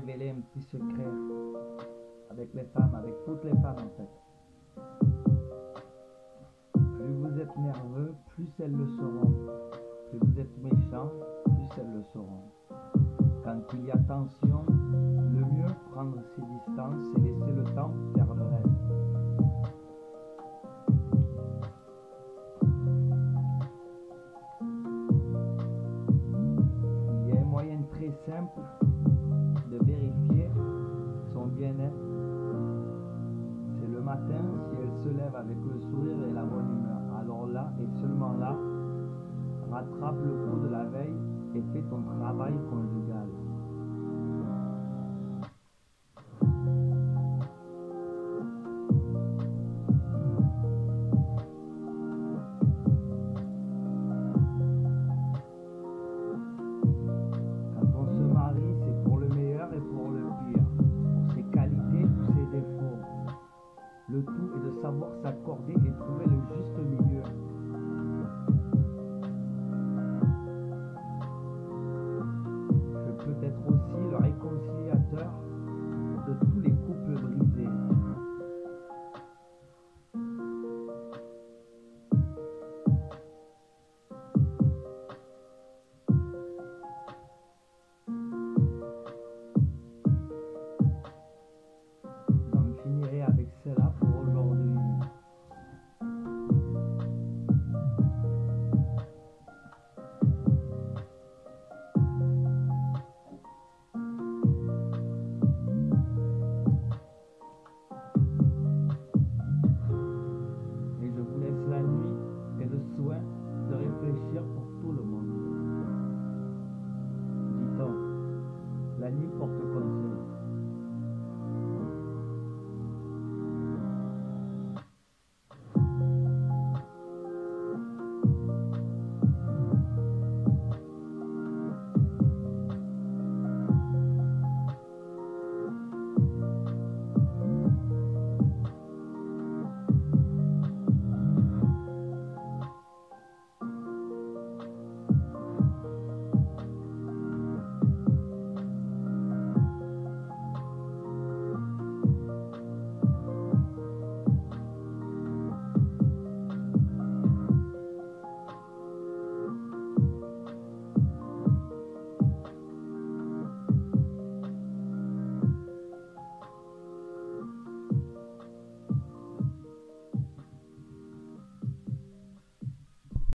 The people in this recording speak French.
révéler un petit secret avec les femmes, avec toutes les femmes en fait. Plus vous êtes nerveux, plus elles le seront. Plus vous êtes méchant, plus elles le seront. Quand il y a tension, le mieux prendre ses distances et laisser le temps faire le reste. Il y a un moyen très simple C'est le matin si elle se lève avec le sourire et la bonne humeur. Alors là et seulement là, rattrape le coup de la veille et fais ton travail conjugal.